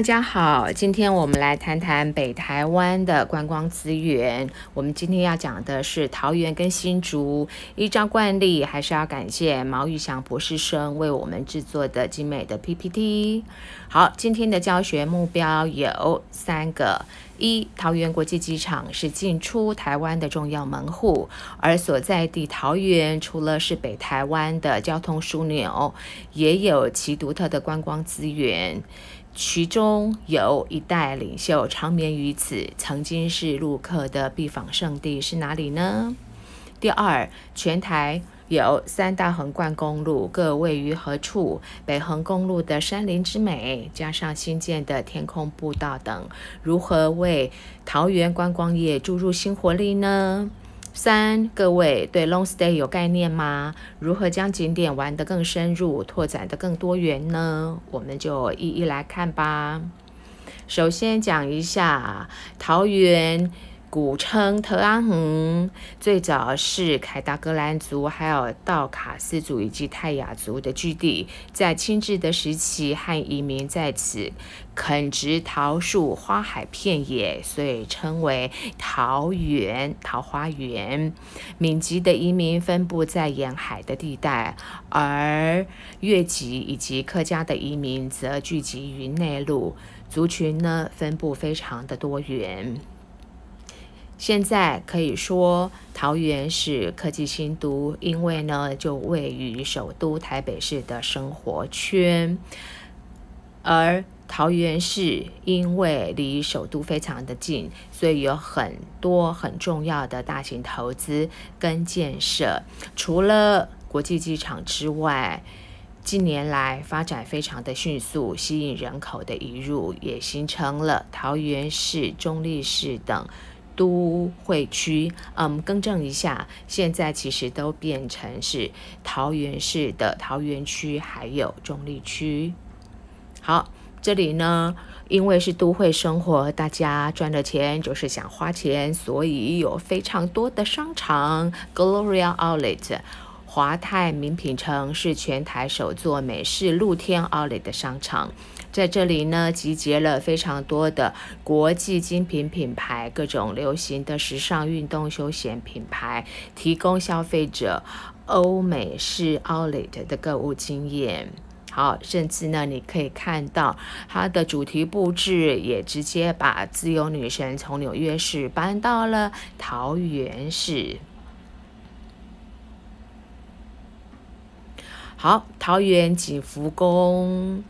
大家好，今天我们来谈谈北台湾的观光资源。我们今天要讲的是桃园跟新竹。依照惯例，还是要感谢毛玉祥博士生为我们制作的精美的 PPT。好，今天的教学目标有三个：一、桃园国际机场是进出台湾的重要门户，而所在地桃园除了是北台湾的交通枢纽，也有其独特的观光资源。其中有一代领袖长眠于此，曾经是陆客的必访圣地，是哪里呢？第二，全台有三大横贯公路，各位于何处？北横公路的山林之美，加上新建的天空步道等，如何为桃园观光业注入新活力呢？三，各位对 long stay 有概念吗？如何将景点玩得更深入，拓展得更多元呢？我们就一一来看吧。首先讲一下桃园。古称特安恒，最早是凯达格兰族、还有道卡斯族以及泰雅族的聚地。在清治的时期，汉移民在此垦植桃树，花海遍野，所以称为桃园桃花源。闽籍的移民分布在沿海的地带，而越籍以及客家的移民则聚集于内陆。族群呢，分布非常的多元。现在可以说桃园是科技新都，因为呢就位于首都台北市的生活圈，而桃园市因为离首都非常的近，所以有很多很重要的大型投资跟建设。除了国际机场之外，近年来发展非常的迅速，吸引人口的移入，也形成了桃园市、中立市等。都会区，嗯，更正一下，现在其实都变成是桃园市的桃园区，还有中立区。好，这里呢，因为是都会生活，大家赚的钱就是想花钱，所以有非常多的商场，Gloria Outlet。华泰名品城是全台首座美式露天 o u l e t 的商场，在这里呢，集结了非常多的国际精品品牌，各种流行的时尚、运动、休闲品牌，提供消费者欧美式 Outlet 的购物经验。好，甚至呢，你可以看到它的主题布置也直接把自由女神从纽约市搬到了桃园市。好，桃园景福宫，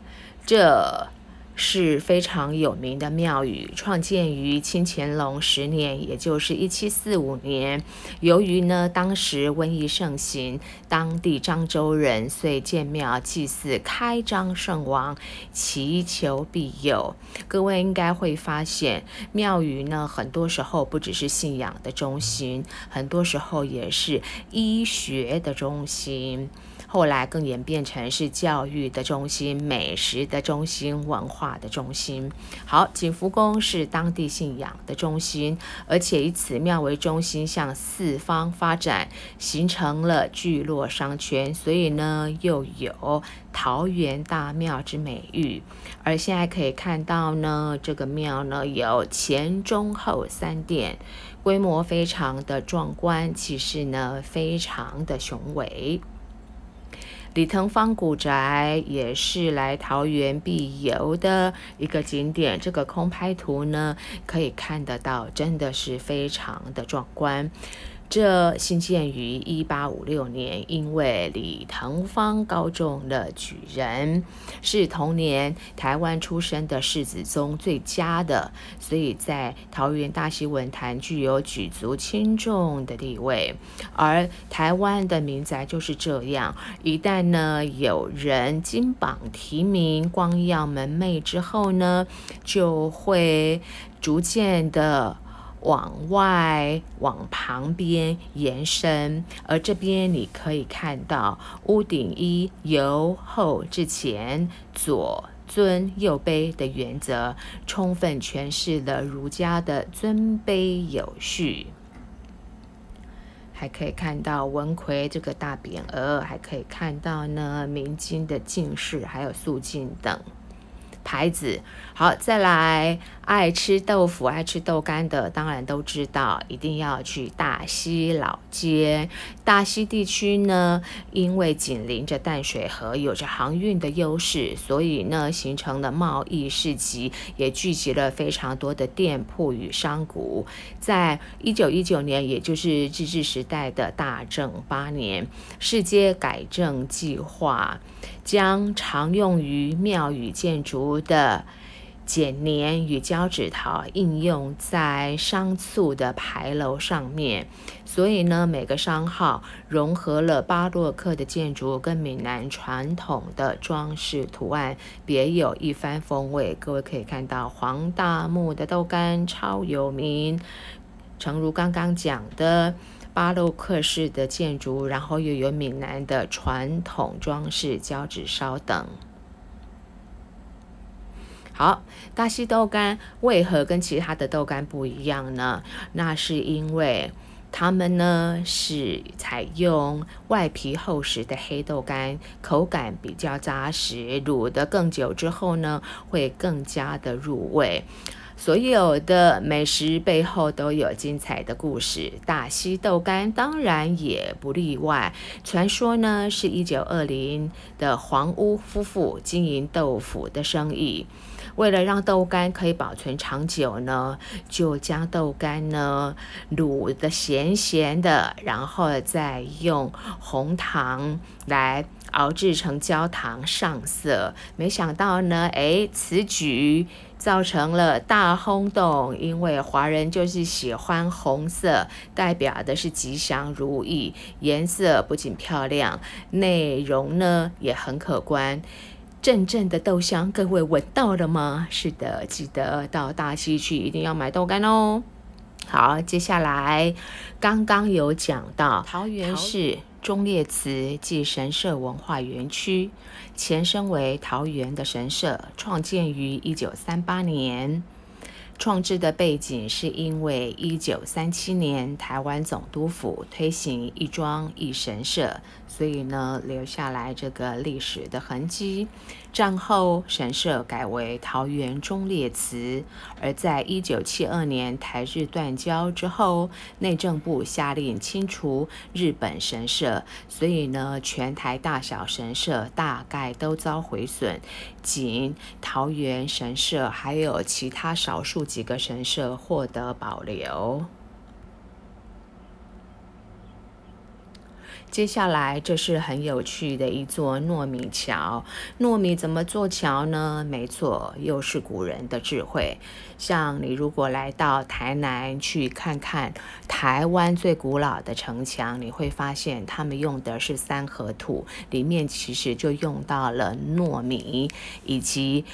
这是非常有名的庙宇，创建于清乾隆十年，也就是一七四五年。由于呢当时瘟疫盛行，当地漳州人遂建庙祭祀开漳圣王，祈求庇佑。各位应该会发现，庙宇呢很多时候不只是信仰的中心，很多时候也是医学的中心。后来更演变成是教育的中心、美食的中心、文化的中心。好，景福宫是当地信仰的中心，而且以此庙为中心向四方发展，形成了聚落商圈，所以呢又有桃园大庙之美誉。而现在可以看到呢，这个庙呢有前、中、后三殿，规模非常的壮观，气势呢非常的雄伟。李腾芳古宅也是来桃园必游的一个景点，这个空拍图呢可以看得到，真的是非常的壮观。这兴建于一八五六年，因为李腾芳高中的举人是同年台湾出生的世子中最佳的，所以在桃园大溪文坛具有举足轻重的地位。而台湾的民宅就是这样，一旦呢有人金榜题名、光耀门楣之后呢，就会逐渐的。往外往旁边延伸，而这边你可以看到屋顶一由后至前，左尊右卑的原则，充分诠释了儒家的尊卑有序。还可以看到文魁这个大匾额，还可以看到呢明经的进士，还有肃静等。牌子。好，再来，爱吃豆腐、爱吃豆干的，当然都知道，一定要去大溪老街。大溪地区呢，因为紧邻着淡水河，有着航运的优势，所以呢，形成了贸易市集，也聚集了非常多的店铺与商贾。在一九一九年，也就是日治时代的大正八年，市街改正计划将常用于庙宇建筑的。剪黏与胶纸陶应用在商簇的牌楼上面，所以呢，每个商号融合了巴洛克的建筑跟闽南传统的装饰图案，别有一番风味。各位可以看到，黄大木的豆干超有名，诚如刚刚讲的巴洛克式的建筑，然后又有闽南的传统装饰胶纸烧等。好，大溪豆干为何跟其他的豆干不一样呢？那是因为它们呢是采用外皮厚实的黑豆干，口感比较扎实，卤得更久之后呢会更加的入味。所有的美食背后都有精彩的故事，大溪豆干当然也不例外。传说呢是一九二零的黄屋夫妇经营豆腐的生意。为了让豆干可以保存长久呢，就将豆干呢卤的咸咸的，然后再用红糖来熬制成焦糖上色。没想到呢，哎，此举造成了大轰动，因为华人就是喜欢红色，代表的是吉祥如意，颜色不仅漂亮，内容呢也很可观。阵阵的豆香，各位闻到了吗？是的，记得到大溪去，一定要买豆干哦。好，接下来刚刚有讲到桃园市忠烈祠暨神社文化园区，前身为桃园的神社，创建于一九三八年。创制的背景是因为一九三七年台湾总督府推行一庄一神社，所以呢留下来这个历史的痕迹。战后神社改为桃园忠烈祠，而在一九七二年台日断交之后，内政部下令清除日本神社，所以呢全台大小神社大概都遭毁损，仅桃园神社还有其他少数。几个神社获得保留。接下来，这是很有趣的一座糯米桥。糯米怎么做桥呢？没错，又是古人的智慧。像你如果来到台南去看看台湾最古老的城墙，你会发现他们用的是三合土，里面其实就用到了糯米以及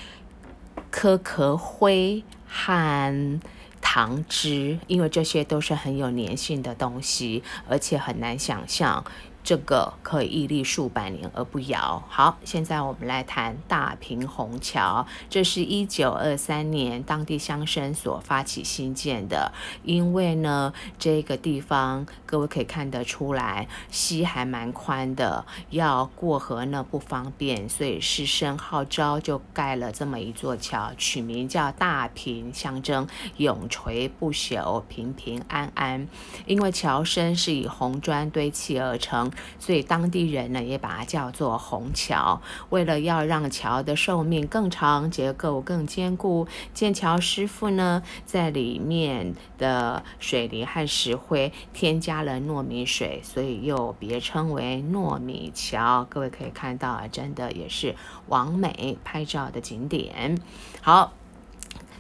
颗壳灰。和糖汁，因为这些都是很有粘性的东西，而且很难想象。这个可以屹立数百年而不摇。好，现在我们来谈大平虹桥。这是一九二三年当地乡绅所发起新建的。因为呢，这个地方各位可以看得出来，溪还蛮宽的，要过河呢不方便，所以士绅号召就盖了这么一座桥，取名叫大平，象征永垂不朽、平平安安。因为桥身是以红砖堆砌而成。所以当地人呢也把它叫做虹桥。为了要让桥的寿命更长，结构更坚固，建桥师傅呢在里面的水泥和石灰添加了糯米水，所以又别称为糯米桥。各位可以看到啊，真的也是完美拍照的景点。好。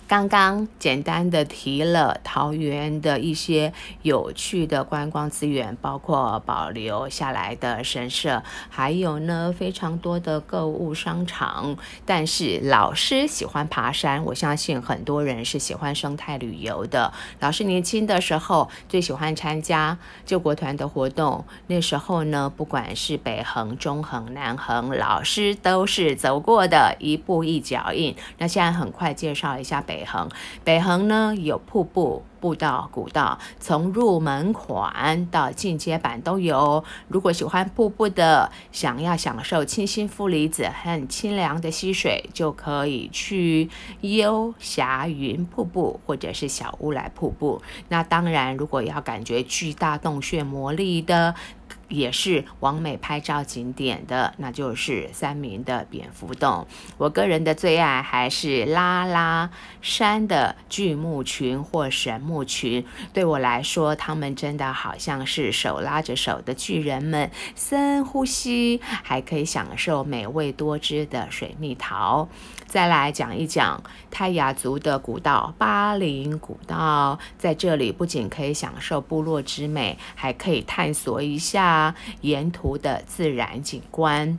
刚刚简单的提了桃园的一些有趣的观光资源，包括保留下来的神社，还有呢非常多的购物商场。但是老师喜欢爬山，我相信很多人是喜欢生态旅游的。老师年轻的时候最喜欢参加救国团的活动，那时候呢不管是北横、中横、南横，老师都是走过的一步一脚印。那现在很快介绍一下北。北横。北横呢有瀑布。步道、古道，从入门款到进阶版都有。如果喜欢瀑布的，想要享受清新负离子和清凉的溪水，就可以去幽霞云瀑布或者是小乌来瀑布。那当然，如果要感觉巨大洞穴魔力的。也是完美拍照景点的，那就是三明的蝙蝠洞。我个人的最爱还是拉拉山的巨木群或神木群。对我来说，他们真的好像是手拉着手的巨人们，深呼吸，还可以享受美味多汁的水蜜桃。再来讲一讲泰雅族的古道巴林古道，在这里不仅可以享受部落之美，还可以探索一下沿途的自然景观。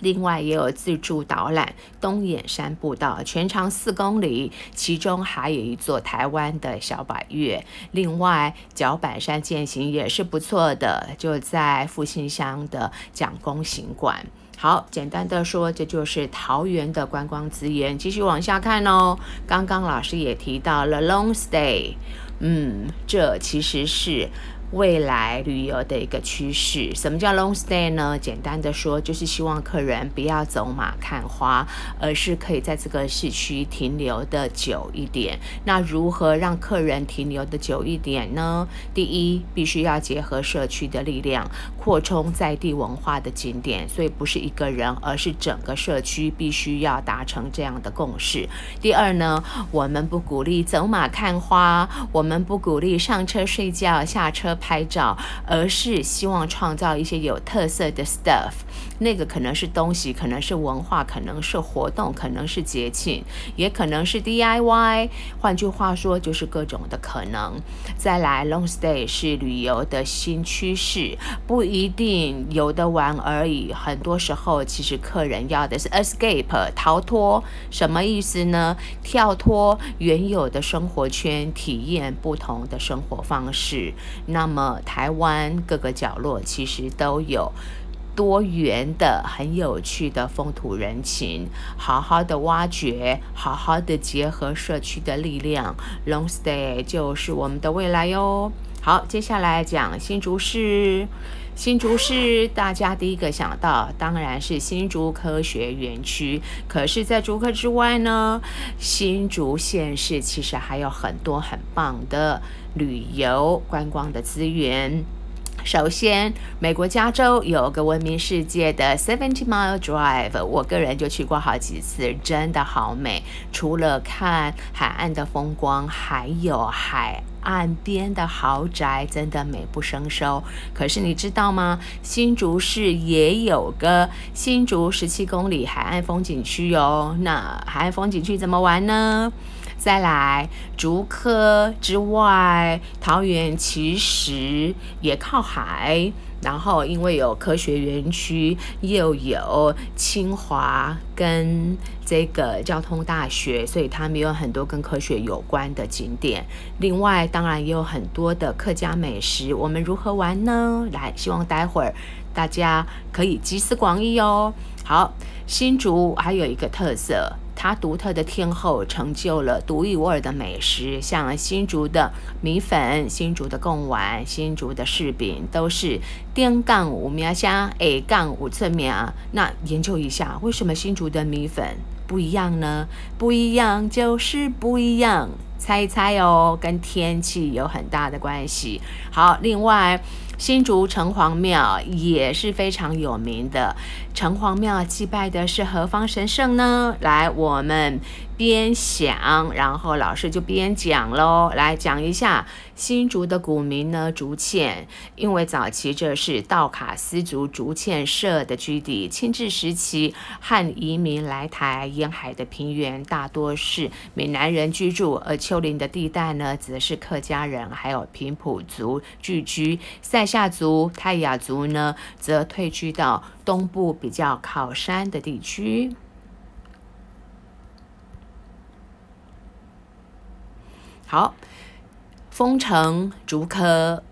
另外也有自助导览东眼山步道，全长四公里，其中还有一座台湾的小百岳。另外脚板山践行也是不错的，就在复兴乡的蒋公行馆。好，简单的说，这就是桃园的观光资源。继续往下看哦。刚刚老师也提到了 long stay，嗯，这其实是。未来旅游的一个趋势，什么叫 long stay 呢？简单的说，就是希望客人不要走马看花，而是可以在这个市区停留的久一点。那如何让客人停留的久一点呢？第一，必须要结合社区的力量，扩充在地文化的景点。所以不是一个人，而是整个社区必须要达成这样的共识。第二呢，我们不鼓励走马看花，我们不鼓励上车睡觉，下车。拍照，而是希望创造一些有特色的 stuff。那个可能是东西，可能是文化，可能是活动，可能是节庆，也可能是 DIY。换句话说，就是各种的可能。再来，long stay 是旅游的新趋势，不一定有的玩而已。很多时候，其实客人要的是 escape 逃脱。什么意思呢？跳脱原有的生活圈，体验不同的生活方式。那么，台湾各个角落其实都有。多元的、很有趣的风土人情，好好的挖掘，好好的结合社区的力量，Long Stay 就是我们的未来哟。好，接下来讲新竹市。新竹市，大家第一个想到当然是新竹科学园区。可是，在竹科之外呢，新竹县市其实还有很多很棒的旅游观光的资源。首先，美国加州有个闻名世界的 Seventy Mile Drive，我个人就去过好几次，真的好美。除了看海岸的风光，还有海岸边的豪宅，真的美不胜收。可是你知道吗？新竹市也有个新竹十七公里海岸风景区哦。那海岸风景区怎么玩呢？再来，竹科之外，桃园其实也靠海，然后因为有科学园区，又有清华跟这个交通大学，所以他们有很多跟科学有关的景点。另外，当然也有很多的客家美食。我们如何玩呢？来，希望待会儿大家可以集思广益哦。好，新竹还有一个特色。它独特的天后成就了独一无二的美食，像新竹的米粉、新竹的贡丸、新竹的柿饼，都是滇杠五苗香，A 杠五寸苗。那研究一下，为什么新竹的米粉不一样呢？不一样就是不一样，猜一猜哦，跟天气有很大的关系。好，另外。新竹城隍庙也是非常有名的。城隍庙祭拜的是何方神圣呢？来，我们。边想，然后老师就边讲喽。来讲一下新竹的古名呢，竹堑，因为早期这是道卡斯族竹堑社的居地。清治时期汉移民来台，沿海的平原大多是闽南人居住，而丘陵的地带呢，则是客家人还有平埔族聚居。塞夏族、泰雅族呢，则退居到东部比较靠山的地区。好，丰城竹科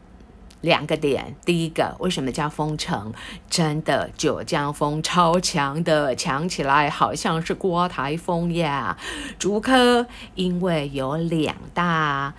两个点，第一个，为什么叫丰城？真的，九江风超强的，强起来好像是刮台风呀。竹科因为有两大。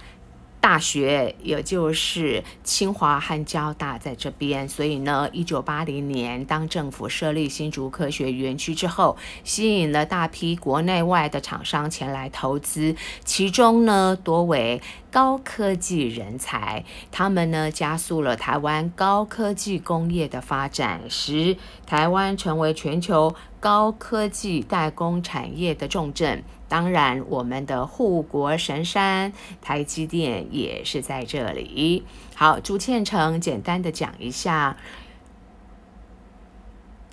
大学，也就是清华和交大在这边，所以呢，一九八零年当政府设立新竹科学园区之后，吸引了大批国内外的厂商前来投资，其中呢多为高科技人才，他们呢加速了台湾高科技工业的发展，使台湾成为全球高科技代工产业的重镇。当然，我们的护国神山台积电也是在这里。好，朱倩成简单的讲一下。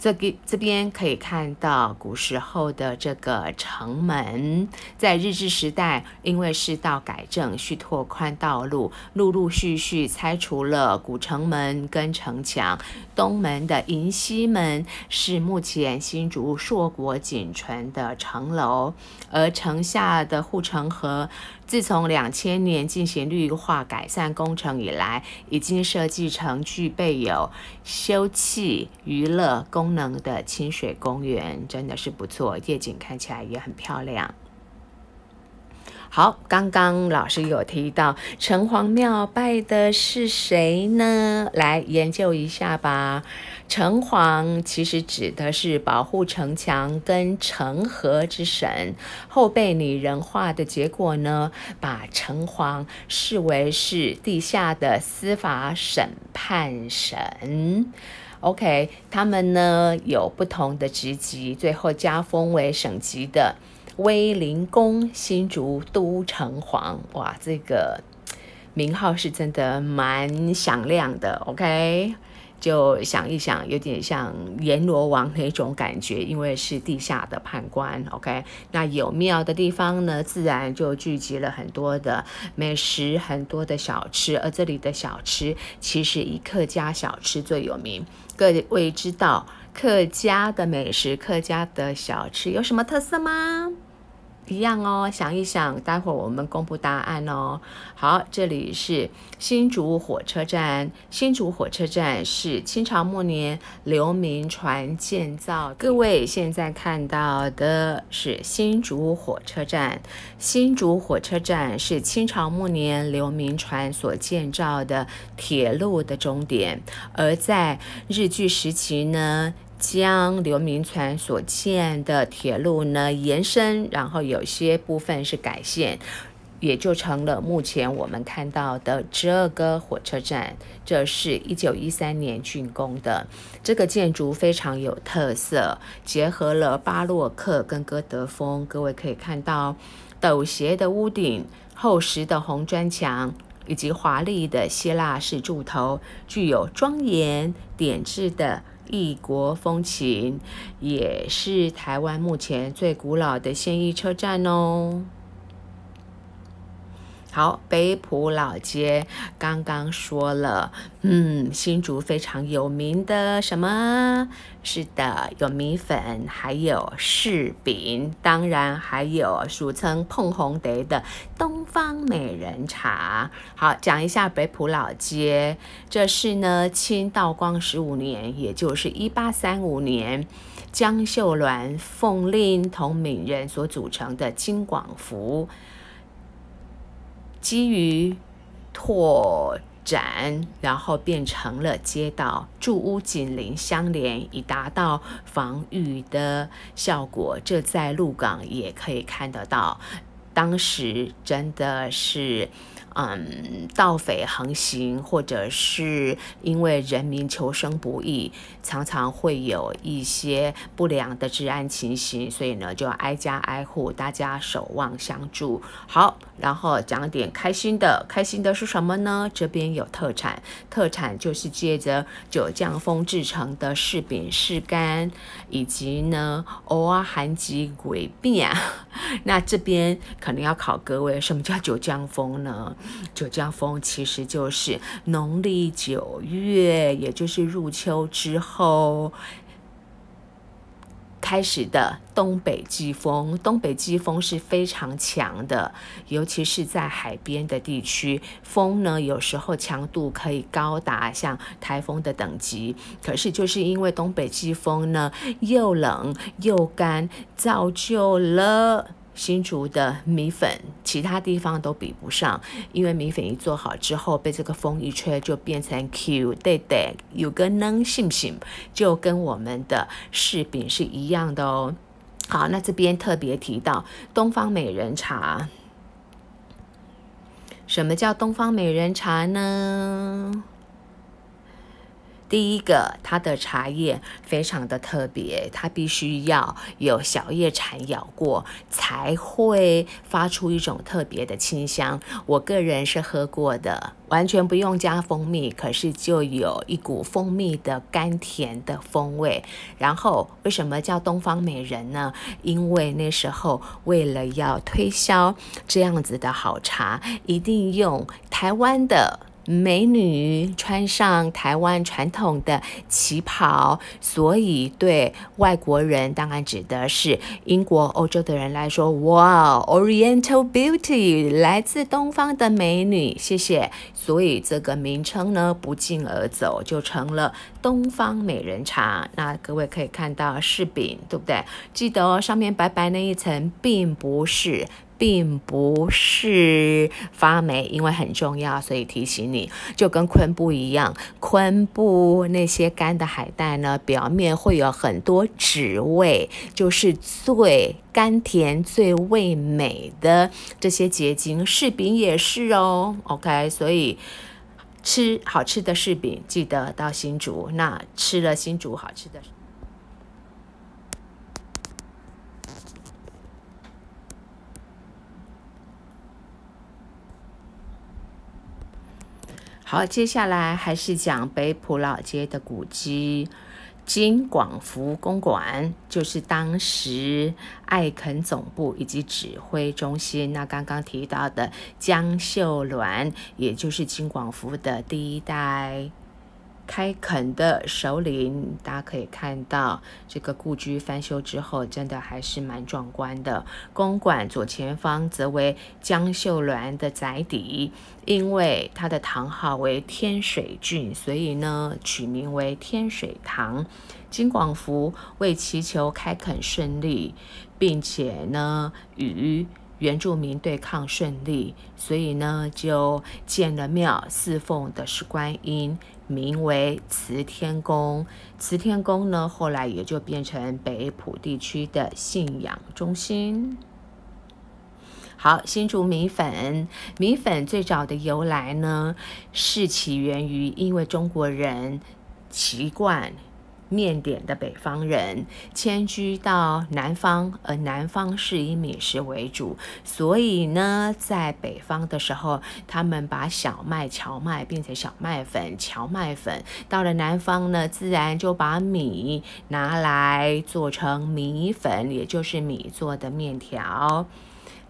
这个这边可以看到古时候的这个城门，在日治时代，因为是道改正，需拓宽道路，陆陆续续拆除了古城门跟城墙。东门的迎西门是目前新竹硕果仅存的城楼，而城下的护城河。自从两千年进行绿化改善工程以来，已经设计成具备有休憩、娱乐功能的清水公园，真的是不错，夜景看起来也很漂亮。好，刚刚老师有提到城隍庙拜的是谁呢？来研究一下吧。城隍其实指的是保护城墙跟城河之神，后被拟人化的结果呢，把城隍视为是地下的司法审判神。OK，他们呢有不同的职级，最后加封为省级的。威灵宫新竹都城隍，哇，这个名号是真的蛮响亮的。OK，就想一想，有点像阎罗王那种感觉，因为是地下的判官。OK，那有庙的地方呢，自然就聚集了很多的美食，很多的小吃。而这里的小吃，其实以客家小吃最有名。各位知道客家的美食、客家的小吃有什么特色吗？一样哦，想一想，待会儿我们公布答案哦。好，这里是新竹火车站。新竹火车站是清朝末年刘铭传建造。各位现在看到的是新竹火车站。新竹火车站是清朝末年刘铭传所建造的铁路的终点，而在日据时期呢。将刘铭传所建的铁路呢延伸，然后有些部分是改线，也就成了目前我们看到的这个火车站。这是一九一三年竣工的，这个建筑非常有特色，结合了巴洛克跟哥德风。各位可以看到陡斜的屋顶、厚实的红砖墙以及华丽的希腊式柱头，具有庄严点缀的。异国风情，也是台湾目前最古老的现役车站哦。好，北浦老街刚刚说了，嗯，新竹非常有名的什么？是的，有米粉，还有柿饼，当然还有俗称碰红蝶的东方美人茶。好，讲一下北浦老街，这是呢清道光十五年，也就是一八三五年，江秀鸾奉令同闽人所组成的金广福。基于拓展，然后变成了街道，住屋紧邻相连，以达到防御的效果。这在鹿港也可以看得到，当时真的是。嗯，盗匪横行，或者是因为人民求生不易，常常会有一些不良的治安情形，所以呢，就挨家挨户，大家守望相助。好，然后讲点开心的，开心的是什么呢？这边有特产，特产就是借着九江风制成的柿饼、柿干，以及呢，偶尔含几鬼饼啊。那这边可能要考各位，什么叫九江风呢？九江风其实就是农历九月，也就是入秋之后，开始的东北季风，东北季风是非常强的，尤其是在海边的地区，风呢有时候强度可以高达像台风的等级。可是就是因为东北季风呢又冷又干，造就了。新竹的米粉，其他地方都比不上，因为米粉一做好之后，被这个风一吹，就变成 Q 对对，有个能信不信？就跟我们的柿饼是一样的哦。好，那这边特别提到东方美人茶，什么叫东方美人茶呢？第一个，它的茶叶非常的特别，它必须要有小叶蝉咬过，才会发出一种特别的清香。我个人是喝过的，完全不用加蜂蜜，可是就有一股蜂蜜的甘甜的风味。然后，为什么叫东方美人呢？因为那时候为了要推销这样子的好茶，一定用台湾的。美女穿上台湾传统的旗袍，所以对外国人，当然指的是英国、欧洲的人来说，哇，Oriental Beauty，来自东方的美女，谢谢。所以这个名称呢，不胫而走，就成了东方美人茶。那各位可以看到柿饼，对不对？记得哦，上面白白那一层，并不是。并不是发霉，因为很重要，所以提醒你，就跟昆布一样，昆布那些干的海带呢，表面会有很多脂味，就是最甘甜、最味美的这些结晶。柿饼也是哦，OK，所以吃好吃的柿饼，记得到新竹，那吃了新竹好吃的。好，接下来还是讲北浦老街的古迹金广福公馆，就是当时艾肯总部以及指挥中心。那刚刚提到的江秀銮，也就是金广福的第一代。开垦的首领，大家可以看到这个故居翻修之后，真的还是蛮壮观的。公馆左前方则为江秀鸾的宅邸，因为他的堂号为天水郡，所以呢取名为天水堂。金广福为祈求开垦顺利，并且呢与原住民对抗顺利，所以呢就建了庙侍奉的是观音。名为慈天宫，慈天宫呢，后来也就变成北浦地区的信仰中心。好，新竹米粉，米粉最早的由来呢，是起源于因为中国人习惯。面点的北方人迁居到南方，而南方是以米食为主，所以呢，在北方的时候，他们把小麦荞麦变成小麦粉，荞麦粉到了南方呢，自然就把米拿来做成米粉，也就是米做的面条。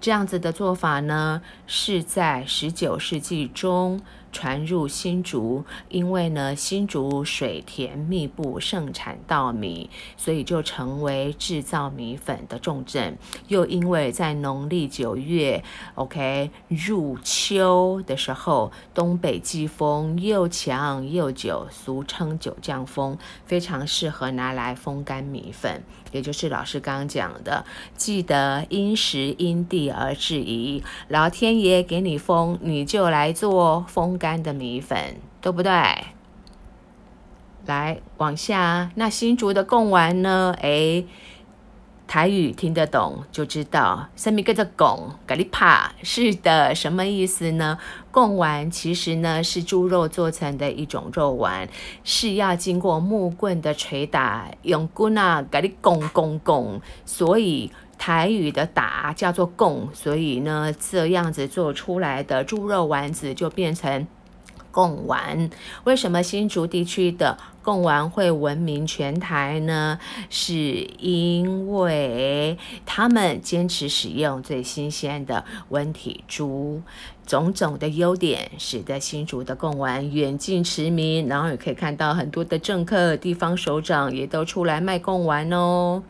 这样子的做法呢，是在十九世纪中。传入新竹，因为呢新竹水田密布，盛产稻米，所以就成为制造米粉的重镇。又因为在农历九月，OK 入秋的时候，东北季风又强又久，俗称九降风，非常适合拿来风干米粉。也就是老师刚刚讲的，记得因时因地而制宜，老天爷给你风，你就来做风干干的米粉，对不对？来往下，那新竹的贡丸呢？诶。台语听得懂就知道，什么叫做贡？咖喱帕是的，什么意思呢？贡丸其实呢是猪肉做成的一种肉丸，是要经过木棍的捶打，用棍啊咖喱拱拱拱，所以台语的打叫做贡，所以呢这样子做出来的猪肉丸子就变成。贡丸为什么新竹地区的贡丸会闻名全台呢？是因为他们坚持使用最新鲜的温体猪，种种的优点使得新竹的贡丸远近驰名。然后也可以看到很多的政客、地方首长也都出来卖贡丸哦。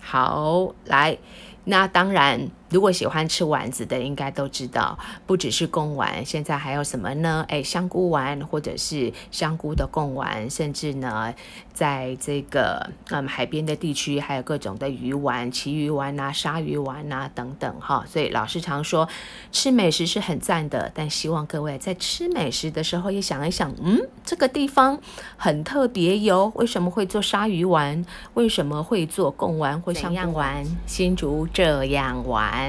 好，来。那当然，如果喜欢吃丸子的，应该都知道，不只是贡丸，现在还有什么呢？哎，香菇丸，或者是香菇的贡丸，甚至呢，在这个嗯海边的地区，还有各种的鱼丸、旗鱼丸啊、鲨鱼丸啊等等哈。所以老师常说，吃美食是很赞的，但希望各位在吃美食的时候也想一想，嗯，这个地方很特别哟，为什么会做鲨鱼丸？为什么会做贡丸或香菇丸？新竹。这样玩，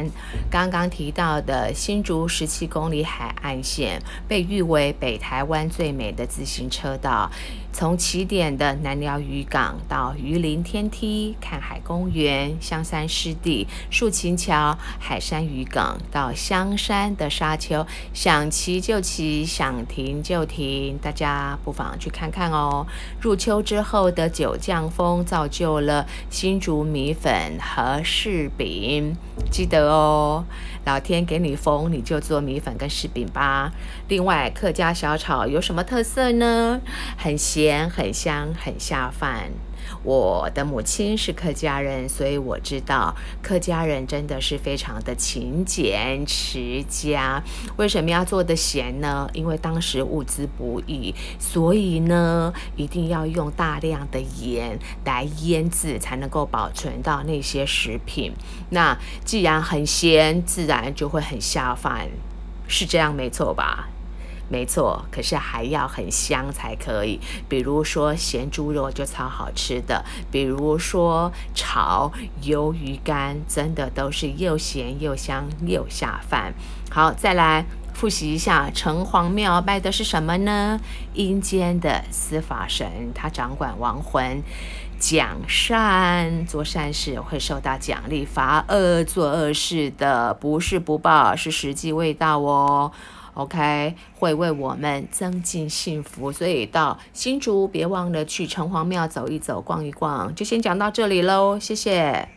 刚刚提到的新竹十七公里海岸线，被誉为北台湾最美的自行车道。从起点的南寮渔港到鱼林天梯、看海公园、香山湿地、树琴桥、海山渔港，到香山的沙丘，想骑就骑，想停就停，大家不妨去看看哦。入秋之后的九降风，造就了新竹米粉和柿饼，记得哦。老天给你风，你就做米粉跟柿饼吧。另外，客家小炒有什么特色呢？很咸、很香、很下饭。我的母亲是客家人，所以我知道客家人真的是非常的勤俭持家。为什么要做的咸呢？因为当时物资不易，所以呢，一定要用大量的盐来腌制，才能够保存到那些食品。那既然很咸，自然就会很下饭，是这样没错吧？没错，可是还要很香才可以。比如说咸猪肉就超好吃的，比如说炒鱿鱼干，真的都是又咸又香又下饭。好，再来复习一下，城隍庙拜的是什么呢？阴间的司法神，他掌管亡魂，讲善做善事会受到奖励，罚恶做恶事的不是不报，是时机未到哦。OK，会为我们增进幸福，所以到新竹别忘了去城隍庙走一走、逛一逛。就先讲到这里喽，谢谢。